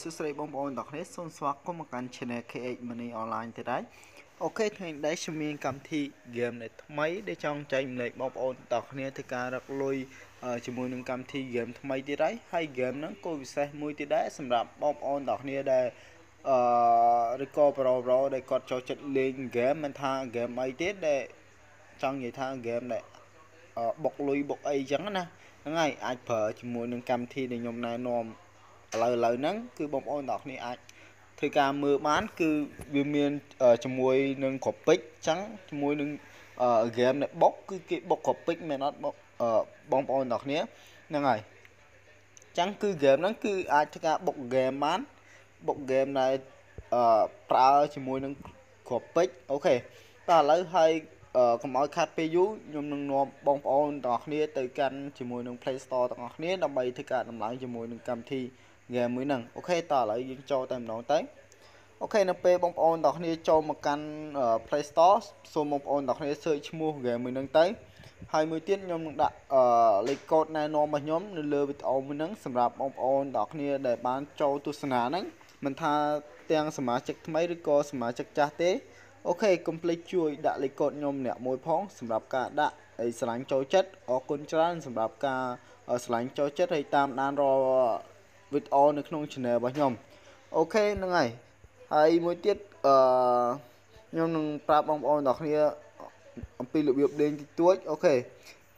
សួស្តីបងប្អូនទាំងគ្នាសូមស្វាគមន៍មកកាន់ Channel KH Money Online ទៀតហើយអូខេថ្ងៃនេះខ្ញុំមានកម្មវិធី game នៃថ្មីដែលចង់ចែកម្លែកបងប្អូនទាំងគ្នាធ្វើការរកលុយជាមួយនឹងកម្មវិធី game ថ្មីទៀតហើយហើយ game ហ្នឹងក៏ពិសេសមួយទៀតដែរសម្រាប់បងប្អូនទាំងគ្នាដែលអឺឬក៏ប្រូប្រូដែលគាត់ចូលចិត្តលេង game មិនថា game អីទៀតដែលចង់និយាយថា game ដែលបុកលុយបុកអីចឹងណាហ្នឹងហើយអាចប្រើជាមួយនឹងកម្មវិធីដែលខ្ញុំណែនាំ ឥឡូវឥឡូវហ្នឹងគឺបងប្អូនទាំងគ្នាអាចធ្វើការមើលបាន គឺវាមានជាមួយនឹង graphic អញ្ចឹងជាមួយនឹង game នៃបុកគឺគេបុក graphic មែនអត់បងប្អូនទាំងគ្នាហ្នឹងហើយអញ្ចឹងគឺ game ហ្នឹងគឺអាចធ្វើការបុក game បានបុក game ដែលប្រើជាមួយនឹង graphic អូខេតោះឥឡូវហើយកុំឲ្យខាត់ពេលយូរខ្ញុំនឹងនាំបងប្អូនទាំងអស់គ្នាទៅកាន់ជាមួយនឹង Play Store ទាំងអស់គ្នាដើម្បីធ្វើការដំឡើងជាមួយនឹងកម្មវិធី game មួយហ្នឹងអូខេតោះឥឡូវយើងចូលតែម្ដងទៅអូខេនៅពេលបងប្អូនទាំងគ្នាចូលមកកាន់ Play Store សូមបងប្អូនទាំងគ្នា search ឈ្មោះ game មួយហ្នឹងទៅហើយមួយទៀតខ្ញុំនឹងដាក់លេខកូដណែនាំរបស់ខ្ញុំនៅលើវីដេអូមួយហ្នឹងសម្រាប់បងប្អូនទាំងគ្នាដែលបានចូលទស្សនាហ្នឹងមិនថាទាំងសមាជិកថ្មីឬក៏សមាជិកចាស់ទេOK កុំភ្លេចជួយដាក់លេខកូដខ្ញុំម្នាក់មួយផងសម្រាប់ការដាក់អីស្រឡាញ់ចូលចិត្តអរគុណច្រើនសម្រាប់ការស្រឡាញ់ចូលចិត្តហើយតាមដានរាល់ វីដេអូនៅក្នុង channel របស់ខ្ញុំ OK ហ្នឹងហើយហើយមួយទៀតអឺខ្ញុំនឹងប្រាប់បងប្អូនទាំងគ្នាអំពីរបៀបលេងតិចតួច OK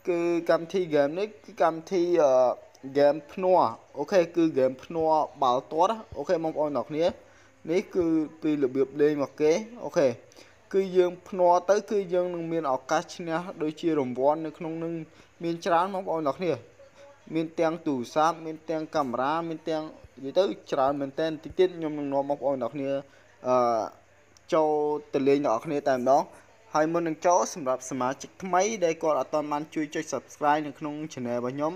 គឺកម្មវិធី game នេះគឺកម្មវិធី game ភ្នាល់ OK គឺ game ភ្នាល់បាល់ទាត់ OK បងប្អូនទាំងគ្នានេះគឺពីរបៀបលេងរបស់គេអូខេគឺយើងភ្នាល់ទៅ គឺយើងនឹងមានឱកាសឈ្នះដូចជារង្វាន់នៅក្នុងនឹងមានច្រើនបងប្អូនទាំងគ្នា មានទាំងទូរស័ព្ទមានទាំងកាមេរ៉ាមានទាំងនិយាយទៅច្រើនមែនតើតិចទៀតខ្ញុំនឹងនាំបងប្អូនទាំងគ្នាអឺចូលទៅលេងទាំងអស់គ្នាតែម្ដងហើយមុននឹងចូលសម្រាប់សមាជិកថ្មីដែលគាត់អត់ទាន់បានជួយចុច Subscribe នៅក្នុង Channel របស់ខ្ញុំ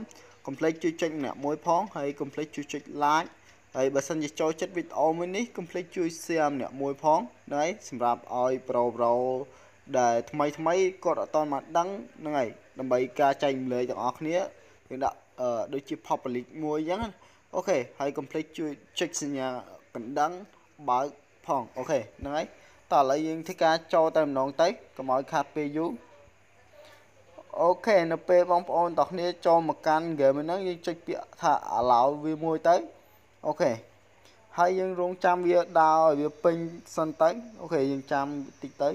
កុំភ្លេចជួយចុចម្នាក់មួយផងហើយកុំភ្លេចជួយចុច Like ហើយបើសិនជាចូលចិត្តវីដេអូមួយនេះកុំភ្លេចជួយ share ម្នាក់មួយផងហ្នឹងហើយសម្រាប់ឲ្យ bro bro ដែលថ្មីថ្មីគាត់អត់តមកដឹងហ្នឹងហើយដើម្បីការចែកម្លែកទាំងអស់គ្នាយើងដាក់ ដូចជា public មួយអញ្ចឹង OK ហើយកុំភ្លេចជួយចុចសញ្ញាកណ្ដឹងបើកផង OK ហ្នឹងហើយតោះឥឡូវយើងធ្វើការចូលតែម្ដងទៅកុំឲ្យខាត់ពេលយូរ OK នៅពេលបងប្អូនទាំងគ្នាចូលមកកាន់ game ហ្នឹងយើងចុចពាក្យថា allow វាមួយទៅ OK ហើយយើងរងចាំវាដើរឲ្យវាពេញសិនទៅ OK យើងចាំតិចទៅ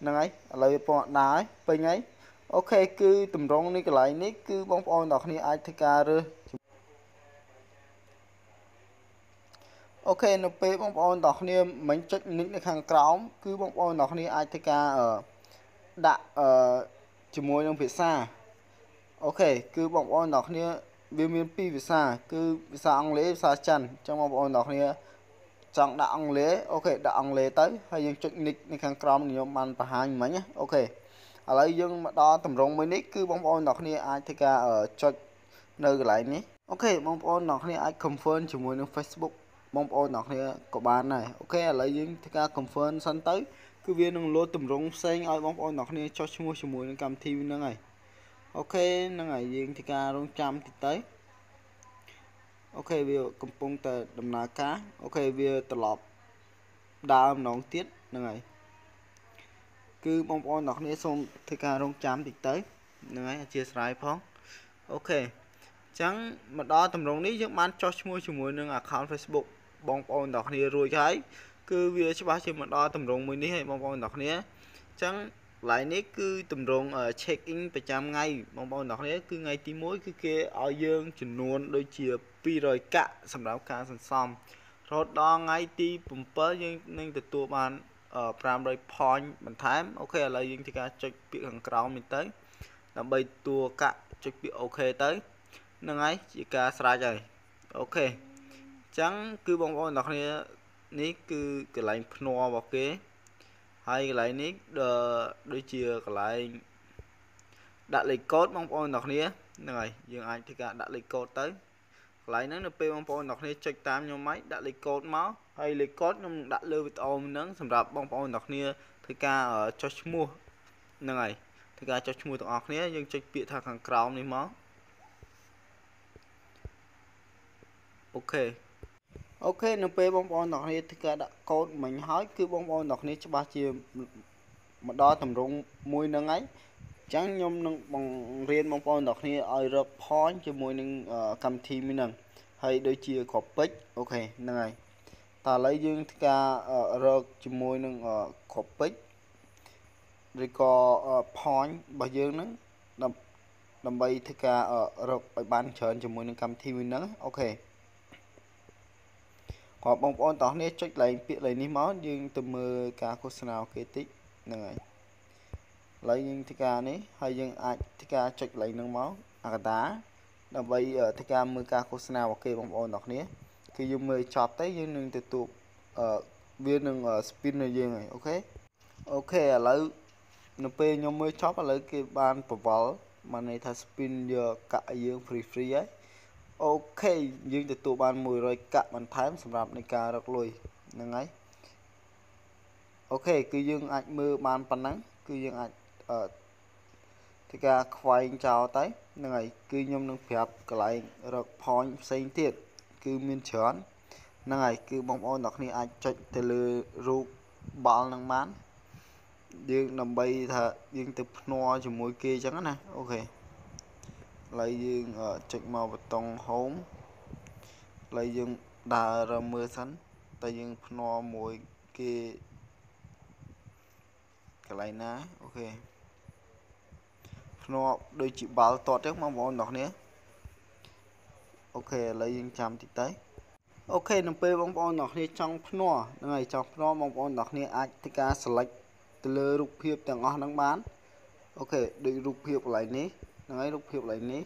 ហ្នឹងហើយឥឡូវវាពណ៌ដើរហើយពេញហើយ OK គឺតម្រងនេះកន្លែងនេះគឺបងប្អូនទាំងគ្នាអាចធ្វើការរើសអូខេនៅពេលបងប្អូនទាំងគ្នាមិនចុច link នៅខាងក្រោមគឺបងប្អូនទាំងគ្នាអាចធ្វើការដាក់អឺជាមួយនឹងភាសា OK គឺបងប្អូនទាំងគ្នាវាមានពីរភាសា គឺភាសាអង់គ្លេសភាសាចិនអញ្ចឹងបងប្អូនទាំងគ្នាចង់ដាក់អង់គ្លេស OK ដាក់អង់គ្លេសទៅហើយយើងចុច nick នៅខាងក្រោមខ្ញុំបានបង្ហាញមិញណា OK ឥឡូវយើងមកដល់តម្រងមួយនេះគឺបងប្អូនទាំងគ្នាអាចធ្វើការចុចនៅកន្លែងនេះ OK បងប្អូនទាំងគ្នាអាច confirm ជាមួយនឹង Facebook បងប្អូនទាំងគ្នាក៏បានដែរ OK ឥឡូវយើងធ្វើការ confirm សិនទៅគឺវានឹងលោតតម្រងផ្សេងឲ្យបងប្អូនទាំងគ្នាចុះឈ្មោះជាមួយនឹងកម្មវិធីហ្នឹងហើយ OK ហ្នឹងហើយយើងធ្វើការរងចាំតិចទៅ OK វាកំពុងតែដំណើរការ OK វាត្រឡប់ដើមម្ដងទៀតហ្នឹងហើយ គឺបងប្អូនទាំងគ្នាសូមធ្វើការរងចាំតិចទៅហ្នឹងហើយអធិស្ឋានផងអូខេអញ្ចឹងមកដល់តម្រងនេះយើងបានចុះឈ្មោះជាមួយនឹង account Facebook បងប្អូនទាំងគ្នារួចហើយគឺវាច្បាស់ជាមកដល់តម្រងមួយនេះហើយបងប្អូនទាំងគ្នាអញ្ចឹងកន្លែងនេះគឺតម្រង check in ប្រចាំថ្ងៃបងប្អូនទាំងគ្នាគឺថ្ងៃទី1គឺគេឲ្យយើងចំនួនដូចជា200កាក់សម្រាប់ការសន្សំរហូតដល់ថ្ងៃទី7យើងនឹងទទួលបាន 500 point បន្ថែមអូខេឥឡូវយើងធ្វើការចុចពាក្យខាងក្រោមនេះទៅដើម្បីតួកាក់ចុចពាក្យអូខេទៅហ្នឹងហើយជាការស្រេចហើយអូខេអញ្ចឹងគឺបងប្អូនទាំងគ្នានេះគឺកន្លែងភ្នាល់របស់គេហើយកន្លែងនេះដូចជាកន្លែងដាក់លេខកូដបងប្អូនទាំងគ្នាហ្នឹងហើយយើងអាចធ្វើការដាក់លេខកូដទៅក ន្លែងហ្នឹងនៅពេលបងប្អូនទាំងគ្នាចុចតាមខ្ញុំមកដាក់លេខកូដមកហើយលេខកូដខ្ញុំដាក់លើវីដេអូហ្នឹងសម្រាប់បងប្អូនទាំងគ្នាធ្វើការចុះឈ្មោះហ្នឹងហើយធ្វើការចុះឈ្មោះទាំងអស់គ្នាយើងចុចពាក្យថាខាងក្រោមនេះមក OK OK នៅពេលបងប្អូនទាំងគ្នាធ្វើការដាក់កូដមិញហើយគឺបងប្អូនទាំងគ្នាច្បាស់ជាមកដល់តម្រងមួយហ្នឹងហើយអញ្ចឹងខ្ញុំនឹងបង្រៀនបងប្អូនទាំងគ្នាឲ្យរក point ជាមួយនឹងកម្មវិធីមួយហ្នឹងហើយដូចជាក្របពេជ្រ OK ហ្នឹងហើយតើឥឡូវយើងធ្វើការរកជាមួយនឹងក្របពេជ្រឬក៏ point របស់យើងហ្នឹងដើម្បីធ្វើការរកឲ្យបានច្រើនជាមួយនឹងកម្មវិធីមួយហ្នឹង OK ក៏បងប្អូនតោះនេះចុចឡើងពាក្យលេខនេះមកយើងទៅមើលការឃោសនា OK តិចហ្នឹងហើយឥ ឡូវយើងធ្វើការនេះហើយយើងអាចធ្វើការចុចលេខហ្នឹងមកអាកតាដើម្បីធ្វើការមើលការឃោសនា OK បងប្អូនតោះនេះគឺយើងមើលចប់ទៅយើងនឹងទទួលអឺវានឹង spin នៅយើងហើយ OK OK ឥឡូវនៅពេលខ្ញុំមើលចប់ឥឡូវគេបានប្រវល់បានន័យថា spin យកកាក់ឲ្យយើង free free ហើយ OK យើងទទួលបាន100កាក់បន្ថែមសម្រាប់នៃការរកលុយហ្នឹងហើយ OK គឺយើងអាចមើលបានប៉ុណ្ណឹងគឺយើងអាច អឺធ្វើការខ្វែងចោលទៅហ្នឹងហើយគឺខ្ញុំនឹងប្រាប់កន្លែងរក point ផ្សេងទៀតគឺមានច្រើនហ្នឹងហើយគឺបងប្អូនទាំងគ្នាអាចចុចទៅលើរូបបាល់នឹងបានយើងដើម្បីថាយើងទៅភ្នាល់ជាមួយគេអញ្ចឹងណាអូខេឥឡូវយើងចុចមកប៊ូតុង home ឥឡូវយើងដើររមើលសិនតែយើងភ្នាល់មួយគេកន្លែងណា OK ភ្នាល់ដូចជាបាល់ទាត់អញ្ចឹងបងប្អូនទាំងគ្នា OK ឥឡូវយើងចាំតិចទៅ OK នៅពេលបងប្អូនទាំងគ្នាចង់ភ្នាល់ហ្នឹងហើយចង់ភ្នាល់បងប្អូនទាំងគ្នាអាចធ្វើការ select ទៅលើរូបភាពទាំងអស់ហ្នឹងបាន OK ដូចរូបភាពកន្លែងនេះហ្នឹងហើយរូបភាពកន្លែងនេះ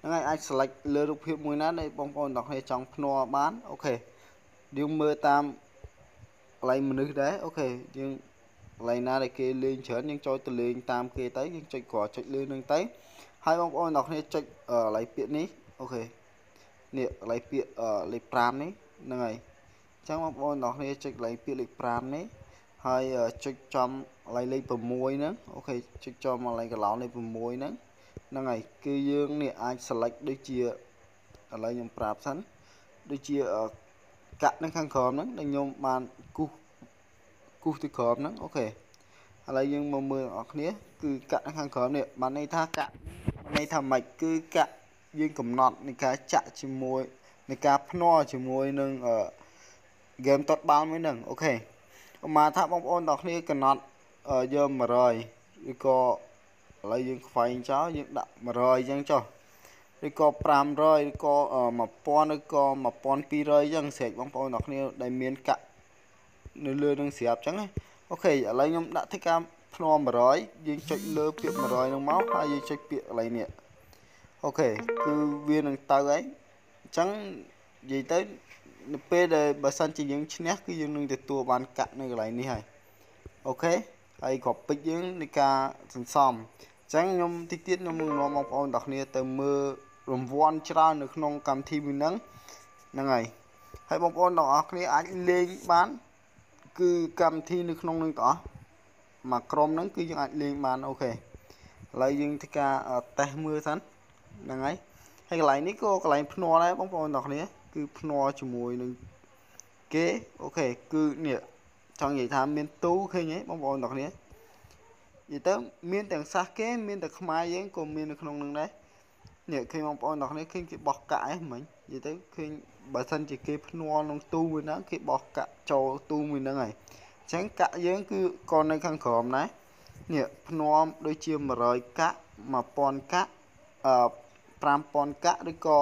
ហ្នឹងហើយអាច select លើរូបភាពមួយណាដែលបងប្អូនទាំងគ្នាចង់ភ្នាល់បាន OKយើងមើលតាមកន្លែងមនុស្សដែរ OK យើងក ន្លែងណាដែលគេលេងច្រើនយើងចូលទៅលេងតាមគេទៅយើងចុចគ្រាន់ចុចលើនឹងទៅហើយបងប្អូនទាំងគ្នាចុចកន្លែងពាក្យនេះ OK នេះកន្លែងពាក្យលេខ5នេះហ្នឹងហើយអញ្ចឹងបងប្អូនទាំងគ្នាចុចកន្លែងពាក្យលេខ5នេះហើយចុចចំកន្លែងលេខ6ហ្នឹង OK ចុចចំកន្លែងកន្លោនលេខ6ហ្នឹងហ្នឹងហើយគឺយើងនេះអាច select ដូចជាឥឡូវខ្ញុំប្រាប់សិនដូចជាកាក់នៅខាងក្រោមហ្នឹងដែលខ្ញុំបានគូស គូសទៅក្រោមហ្នឹងអូខេឥឡូវយើងមកមើលអ្នកគ្នាគឺកាក់នៅខាងក្រោមនេះបានន័យថាកាក់ន័យថាម៉េចគឺកាក់យើងកំណត់នៃការចាក់ជាមួយនៃការភ្នាល់ជាមួយនឹងហ្គេមតតបាល់មួយហ្នឹងអូខេឧមាថាបងប្អូនទាំងគ្នាកំណត់យក100ឬក៏ឥឡូវយើងខ្វែងចោលយើងដាក់100អញ្ចឹងចុះឬក៏500ឬក៏1000ឬក៏1200អញ្ចឹងស្រេចបងប្អូនទាំងគ្នាដែលមានកាក់ នៅលើនឹងស្រាប់អញ្ចឹងណា OK ឥឡូវខ្ញុំដាក់ធ្វើការភ្នាល់100យើងចុចលើពាក្យ100នឹងមកហើយយើងចុចពាក្យកន្លែងនេះ OK គឺវានឹងទៅហើយអញ្ចឹងនិយាយទៅនៅពេលដែលបើសិនជាយើងឈ្នះគឺយើងនឹងទទួលបានកាក់នៅកន្លែងនេះហើយ OKហើយក្របពេជ្រយើងនៃការសន្សំអញ្ចឹងខ្ញុំតិចទៀតខ្ញុំនឹងនាំបងប្អូនទាំងគ្នាទៅមើលរង្វាន់ច្រើននៅក្នុងកម្មវិធីមួយហ្នឹងហ្នឹងហើយហើយបងប្អូនទាំងអស់គ្នាអាចលេងបាន គឺកម្មវិធីនៅក្នុងនឹងទាំងអស់មួយក្រុមហ្នឹងគឺយើងអាចលេងបានអូខេឥឡូវយើងធ្វើការតេស្តមើលសិនហ្នឹងហើយហើយកន្លែងនេះក៏កន្លែងភ្នាល់ដែរបងប្អូនទាំងគ្នាគឺភ្នាល់ជាមួយនឹងគេអូខេគឺនេះចង់និយាយថាមានទូឃើញទេបងប្អូនទាំងគ្នានិយាយទៅមានទាំងសាសគេមានទាំងខ្មែរយើងក៏មាននៅក្នុងនឹងដែរ នេះឃើញបងប្អូនទាំងគ្នាឃើញគេបោះកាក់ឯងមិញនិយាយទៅឃើញបើសិនជាគេភ្នាល់ក្នុងទូមួយហ្នឹងគេបោះកាក់ចូលទូមួយហ្នឹងហើយអញ្ចឹងកាក់យើងគឺក៏នៅខាងក្រោមដែរនេះភ្នាល់ដូចជា100កាក់1000កាក់អឺ5000កាក់ឬក៏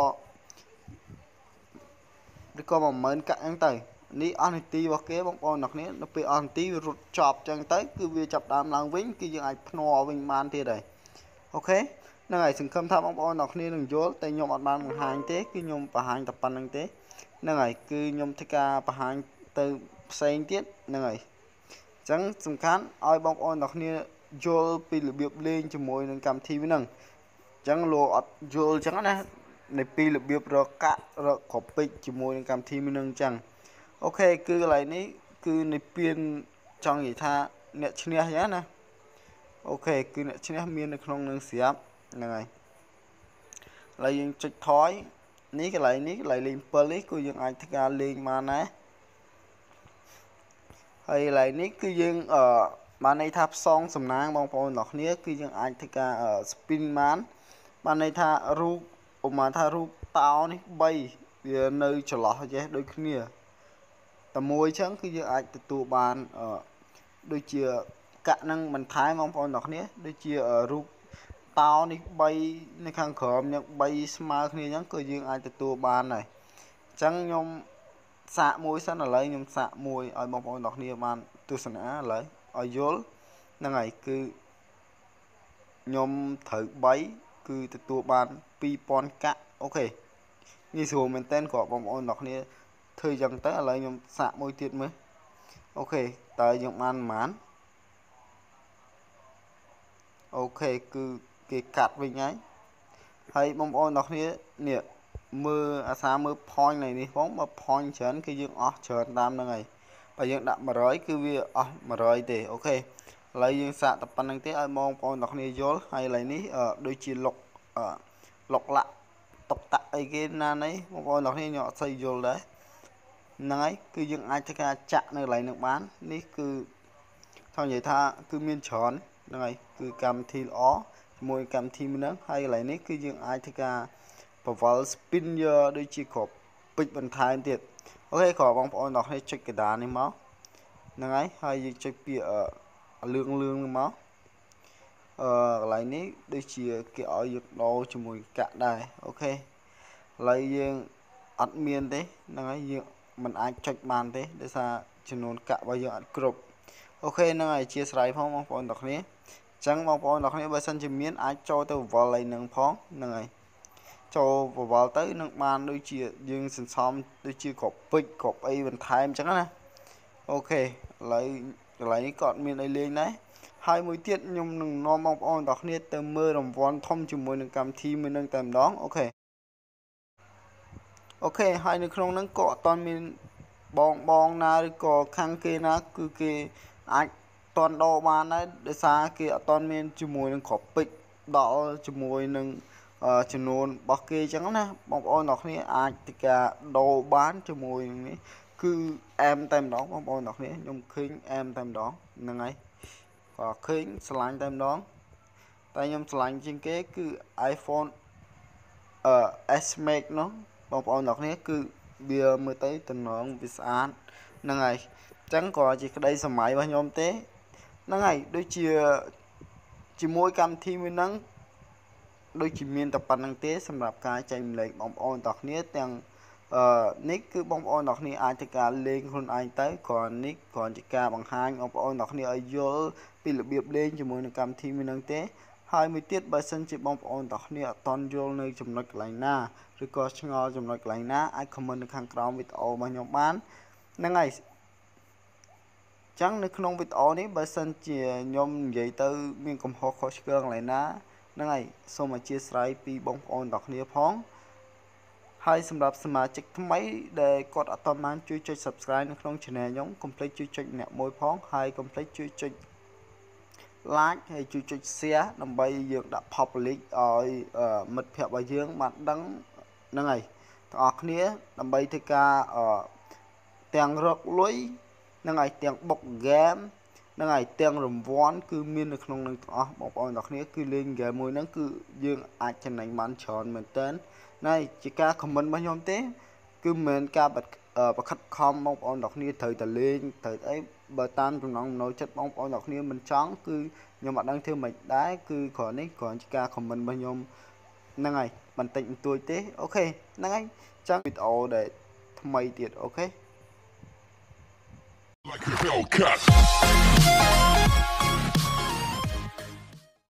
ឬក៏10000កាក់អញ្ចឹងទៅនេះអស់នីតិរបស់គេបងប្អូនអ្នកគ្នានៅពេលអស់នីតិវារត់ចប់អញ្ចឹងទៅគឺវាចាប់ដើមឡើងវិញគឺយើងអាចភ្នាល់វិញបានទៀតហើយអូខេ ហ្នឹងហើយសង្ឃឹមថាបងប្អូនអ្នកគ្នានឹងយល់តែខ្ញុំអត់បានបង្ហាញទេគឺខ្ញុំបង្ហាញតែប៉ុណ្្នឹងទេហ្នឹងហើយគឺខ្ញុំធ្វើការបង្ហាញទៅផ្សេងទៀតហ្នឹងហើយអញ្ចឹងសំខាន់ឲ្យបងប្អូនអ្នកគ្នាយល់ពីរបៀបលេងជាមួយនឹងកម្មវិធីហ្នឹងអញ្ចឹងលោកអត់យល់អញ្ចឹងណានៃពីរបៀបរកកាក់រកក្របពេជ្រជាមួយនឹងកម្មវិធីមួយនឹងអញ្ចឹងអូខេគឺកន្លែងនេះគឺនៃពៀនចង់និយាយថាអ្នកឈ្នះអញ្ចឹងណាអូខេគឺអ្នកឈ្នះមាននៅក្នុងនឹងស្រាប់ ហ្នឹងហើយឥឡូវយើងចុចថយនេះកន្លែងនេះកន្លែងលេង7នេះគឺយើងអាចធ្វើការលេងបានដែរហើយកន្លែងនេះគឺយើងអឺបានន័យថាផ្សងសំណាងបងប្អូនទាំងគ្នាគឺយើងអាចធ្វើការ spin បានបានន័យថារូបឧបមាថារូបតោនេះ3វានៅចន្លោះចេះដូចគ្នាតែមួយអញ្ចឹងគឺយើងអាចទទួលបានអឺដូចជាកាក់នឹងបន្ថែមបងប្អូនទាំងគ្នាដូចជារូប តោនេះ3នៅខាងក្រោមយ៉ាង3ស្មើគ្នាអញ្ចឹងគឺយើងអាចទទួលបានហើយអញ្ចឹងខ្ញុំសាកមួយសិនឥឡូវខ្ញុំសាកមួយឲ្យបងប្អូនទាំងគ្នាបានទស្សនាឥឡូវឲ្យយល់ហ្នឹងហើយគឺខ្ញុំត្រូវ3គឺទទួលបាន2000កាក់ OK ងាយស្រួលមែនតើក៏បងប្អូនទាំងគ្នាធ្វើអញ្ចឹងទៅឥឡូវខ្ញុំសាកមួយទៀតមើល OK តើយើងបានប៉ុន្មាន OK គឺ គេកាត់វិញហើយហើយបងប្អូនទាំងគ្នានេះមើលអាសាមើល point នៃនេះផងបើ point ច្រើនគឺយើងអស់ច្រើនតាមហ្នឹងហើយបើយើងដាក់100គឺវាអស់100ទេអូខេឥឡូវយើងសាកតែប៉ុណ្្នឹងទេឲ្យបងប្អូនទាំងគ្នាយល់ហើយឥឡូវនេះដូចជាលុកលុកលាក់តុកតាក់អីគេណានេះបងប្អូនទាំងគ្នាខ្ញុំអត់សូវយល់ដែរហ្នឹងហើយគឺយើងអាចធ្វើការចាក់នៅកន្លែងនឹងបាននេះគឺថងនិយាយថាគឺមានច្រើនហ្នឹងហើយគឺកម្មវិធីល្អជា មួយកម្មវិធីមួយហ្នឹងហើយកន្លែងនេះគឺយើងអាចធ្វើការបវល់ spin យកដូចជាគ្រាប់ពេជ្របន្ថែមទៀត OK ក៏បងប្អូនទាំងគ្នាចុចកដានេះមកហ្នឹងហើយហើយយើងចុចពាក្យលឿងលឿងនេះមកអឺកន្លែងនេះដូចជាគេឲ្យយើងដូរជាមួយកាក់ដែរ OK ឥឡូវយើងអត់មានទេហ្នឹងហើយយើងមិនអាចចុចបានទេដោយសារចំនួនកាក់របស់យើងអត់គ្រប់ OK ហ្នឹងហើយអធិស្ឋានផងបងប្អូនទាំងគ្នាអញ្ចឹងបងប្អូនទាំងគ្នាបើសិនជាមានអាចចូលទៅវល់អីនឹងផងហ្នឹងហើយចូលវល់ទៅនឹងបានដូចជាយើងសន្សំដូចជាគ្រាប់ពេជ្រគ្រាប់អីបន្ថែមអញ្ចឹងណា OK ឥឡូវកន្លែងនេះក៏អត់មានអីលេងដែរហើយមួយទៀតខ្ញុំនឹងនាំបងប្អូនទាំងគ្នាទៅមើលរង្វាន់ធំជាមួយនឹងកម្មវិធីមួយនឹងតែម្ដង OK OK ហើយនៅក្នុងហ្នឹងក៏អត់តមានបងបងណាឬក៏ខាងគេណាគឺគេអាច តន់ដូរបានដែរដោយសារគេអត់តមានជាមួយនឹងគ្រាប់ពេជ្រដល់ជាមួយនឹងចំនួនរបស់គេអញ្ចឹងណាបងប្អូនទាំងគ្នាអាចទីការដោបានជាមួយនឹងនេះគឺអែមតែម្ដងបងប្អូនទាំងគ្នាខ្ញុំឃើញអែមតែម្ដងហ្នឹងហើយក៏ឃើញឆ្លាញ់តែម្ដងតែខ្ញុំឆ្លាញ់ជាងគេគឺ iPhone អឺ S Max នោះបងប្អូនទាំងគ្នាគឺវាមើលទៅតំណងវាស្អាតហ្នឹងហើយអញ្ចឹងក៏ជាក្តីសម័យរបស់ខ្ញុំទេ ហ្នឹងហើយដូចជាជាមួយកម្មវិធីមួយហ្នឹងដូចជាមានតែប៉ុណ្្នឹងទេសម្រាប់ការចែកម្លែកបងប្អូនទាំងគ្នាទាំងអឺនេះគឺបងប្អូនទាំងគ្នាអាចធ្វើការលេងខ្លួនឯងទៅគ្រាន់នេះគ្រាន់ជាការបង្ហាញបងប្អូនទាំងគ្នាឲ្យយល់ពីរបៀបលេងជាមួយនឹងកម្មវិធីមួយហ្នឹងទេហើយមួយទៀតបើសិនជាបងប្អូនទាំងគ្នាអត់តន់យល់នៅចំណុចកន្លែងណាឬក៏ឆ្ងល់ចំណុចកន្លែងណាអាច comment នៅខាងក្រោមវីដេអូរបស់ខ្ញុំបានហ្នឹងហើយ ចឹងនៅក្នុងវីដេអូនេះបើសិនជាខ្ញុំនិយាយទៅ មានកំហុសខុសឆ្គងកន្លែងណាហ្នឹងហើយសូមអធិស្ឋានពីបងប្អូនទាំងគ្នាផងហើយសម្រាប់សមាជិកថ្មីដែលគាត់អត់តបានជួយចុច Subscribe នៅក្នុង Channel ខ្ញុំកុំភ្លេចជួយចុចម្នាក់មួយផងហើយកុំភ្លេចជួយចុច like ហើយជួយចុច share ដើម្បីយើងដាក់ public ឲ្យមិត្តភ័ក្តិរបស់យើងបានដឹងហ្នឹងហើយទាំងអស់គ្នាដើម្បីធ្វើការទាំងរកលុយហ្នឹងហើយទាំងបុកហ្គេមហ្នឹងហើយទាំងរង្វាន់គឺមាននៅក្នុងនឹងទាំងអស់បងប្អូនទាំងគ្នាគឺលេងហ្គេមមួយហ្នឹងគឺយើងអាចចំណេញបានច្រើនមែនតើណៃជាការខមមិនរបស់ខ្ញុំទេ គឺមិនមែនការប្រខិតខំបងប្អូនទាំងគ្នាត្រូវតែលេងត្រូវអីបើតាមចំណងចំណូលចិត្តបងប្អូនទាំងគ្នាមិនចង់គឺខ្ញុំអត់ដឹងធ្វើម៉េចដែរគឺគ្រាន់នេះគ្រាន់ជាការខមមិនរបស់ខ្ញុំហ្នឹងហើយបន្តិចបន្តួចទេអូខេហ្នឹងហើយចឹងវីដេអូដែលថ្មីទៀតអូខេ Like a Hellcat